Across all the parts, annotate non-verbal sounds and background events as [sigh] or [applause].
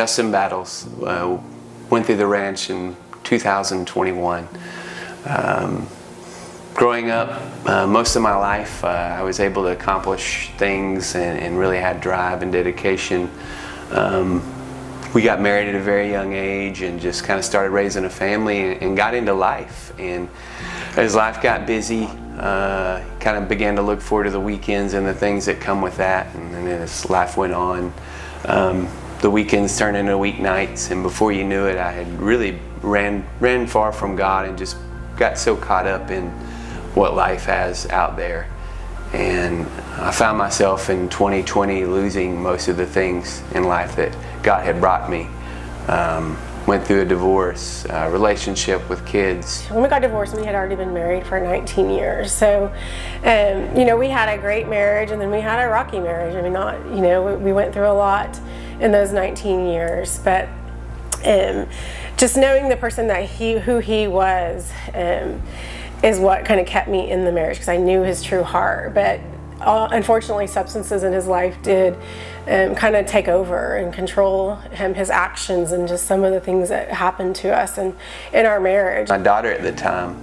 Justin Battles uh, went through the ranch in 2021. Um, growing up, uh, most of my life, uh, I was able to accomplish things and, and really had drive and dedication. Um, we got married at a very young age and just kind of started raising a family and, and got into life. And as life got busy, uh, kind of began to look forward to the weekends and the things that come with that. And then as life went on, um, the weekends turned into weeknights, and before you knew it, I had really ran ran far from God and just got so caught up in what life has out there. And I found myself in 2020 losing most of the things in life that God had brought me. Um, went through a divorce, relationship with kids. When we got divorced, we had already been married for 19 years. So, um, you know, we had a great marriage and then we had a rocky marriage. I mean, not, you know, we went through a lot in those 19 years, but um, just knowing the person that he, who he was, um, is what kind of kept me in the marriage because I knew his true heart. But unfortunately, substances in his life did um, kind of take over and control him, his actions, and just some of the things that happened to us and in our marriage. My daughter at the time,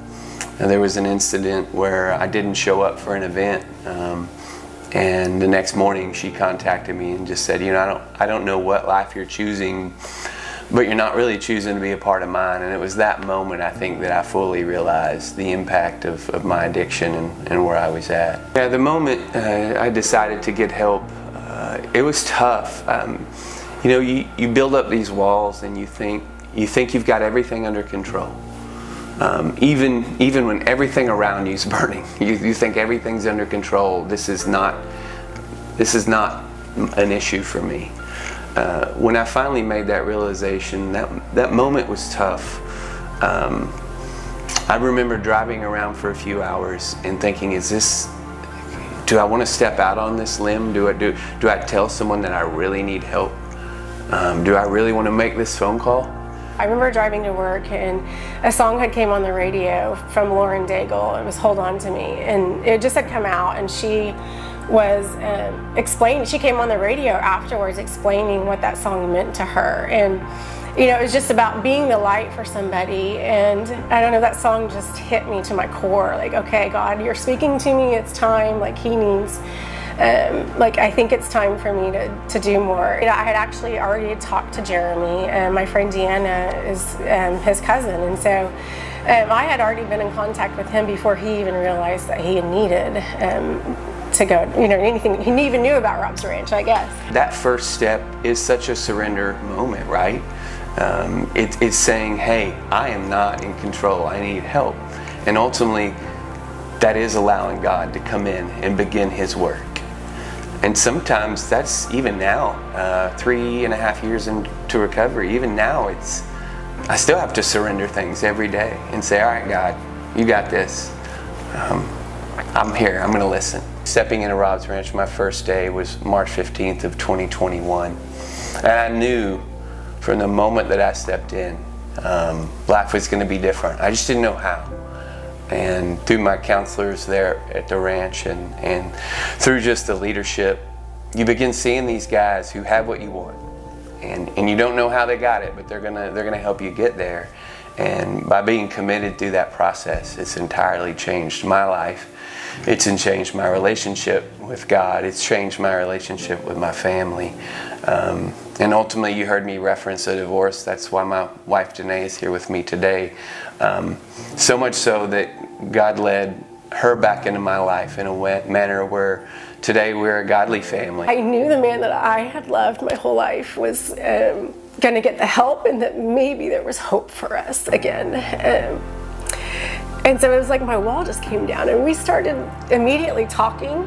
there was an incident where I didn't show up for an event. Um, and the next morning she contacted me and just said, you know, I don't, I don't know what life you're choosing, but you're not really choosing to be a part of mine. And it was that moment, I think, that I fully realized the impact of, of my addiction and, and where I was at. Yeah, the moment uh, I decided to get help, uh, it was tough. Um, you know, you, you build up these walls and you think, you think you've got everything under control. Um, even even when everything around you is [laughs] burning, you, you think everything's under control. This is not this is not an issue for me. Uh, when I finally made that realization, that that moment was tough. Um, I remember driving around for a few hours and thinking, is this do I want to step out on this limb? Do I do do I tell someone that I really need help? Um, do I really want to make this phone call? I remember driving to work and a song had came on the radio from Lauren Daigle. It was Hold On To Me. And it just had come out and she was um, explaining, she came on the radio afterwards explaining what that song meant to her. And you know, it was just about being the light for somebody. And I don't know, that song just hit me to my core. Like, okay, God, you're speaking to me. It's time. Like, He needs um, like I think it's time for me to, to do more. You know, I had actually already talked to Jeremy, and my friend Deanna is um, his cousin, and so um, I had already been in contact with him before he even realized that he needed um, to go, you know, anything, he even knew about Rob's Ranch, I guess. That first step is such a surrender moment, right? Um, it, it's saying, hey, I am not in control, I need help. And ultimately, that is allowing God to come in and begin His work. And sometimes that's even now, uh, three and a half years into recovery, even now it's, I still have to surrender things every day and say, all right, God, you got this. Um, I'm here, I'm gonna listen. Stepping into Rob's Ranch, my first day was March 15th of 2021. And I knew from the moment that I stepped in, um, life was gonna be different. I just didn't know how and through my counselors there at the ranch and, and through just the leadership, you begin seeing these guys who have what you want. And, and you don't know how they got it, but they're gonna, they're gonna help you get there. And by being committed through that process, it's entirely changed my life. It's changed my relationship with God. It's changed my relationship with my family. Um, and ultimately, you heard me reference a divorce. That's why my wife Danae is here with me today. Um, so much so that God led her back into my life in a manner where today we're a godly family. I knew the man that I had loved my whole life was um, going to get the help and that maybe there was hope for us again. Um, and so it was like my wall just came down and we started immediately talking.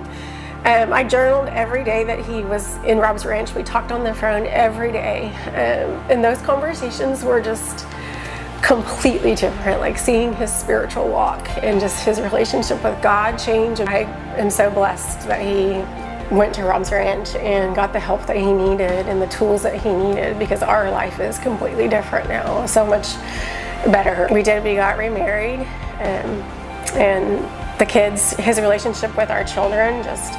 Um, I journaled every day that he was in Rob's Ranch. We talked on the phone every day. Um, and those conversations were just completely different, like seeing his spiritual walk and just his relationship with God change. And I am so blessed that he went to Rob's Ranch and got the help that he needed and the tools that he needed because our life is completely different now, so much better. We did, we got remarried um, and the kids, his relationship with our children just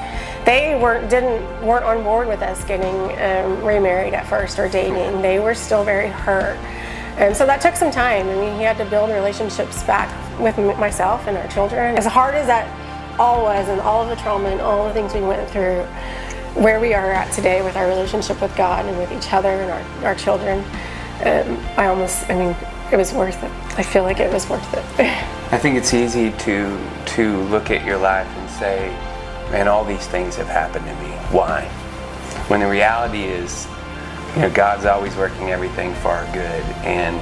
they weren't didn't weren't on board with us getting um, remarried at first or dating. They were still very hurt, and so that took some time. I mean, he had to build relationships back with myself and our children. As hard as that all was, and all of the trauma and all the things we went through, where we are at today with our relationship with God and with each other and our, our children, um, I almost, I mean, it was worth it. I feel like it was worth it. [laughs] I think it's easy to to look at your life and say, "Man, all these things have happened to me. Why?" When the reality is, you know, God's always working everything for our good, and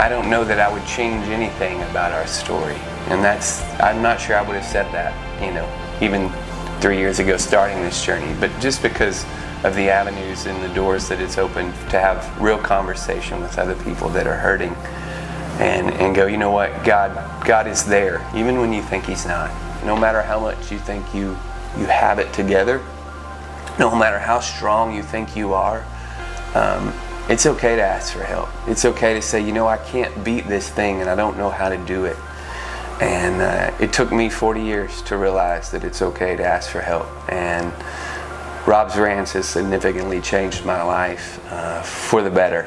I don't know that I would change anything about our story. And that's I'm not sure I would have said that, you know, even three years ago starting this journey. But just because of the avenues and the doors that it's opened to have real conversation with other people that are hurting and, and go, you know what, God God is there, even when you think He's not. No matter how much you think you you have it together, no matter how strong you think you are, um, it's okay to ask for help. It's okay to say, you know, I can't beat this thing and I don't know how to do it. And uh, it took me 40 years to realize that it's okay to ask for help. And Rob's Ranch has significantly changed my life uh, for the better.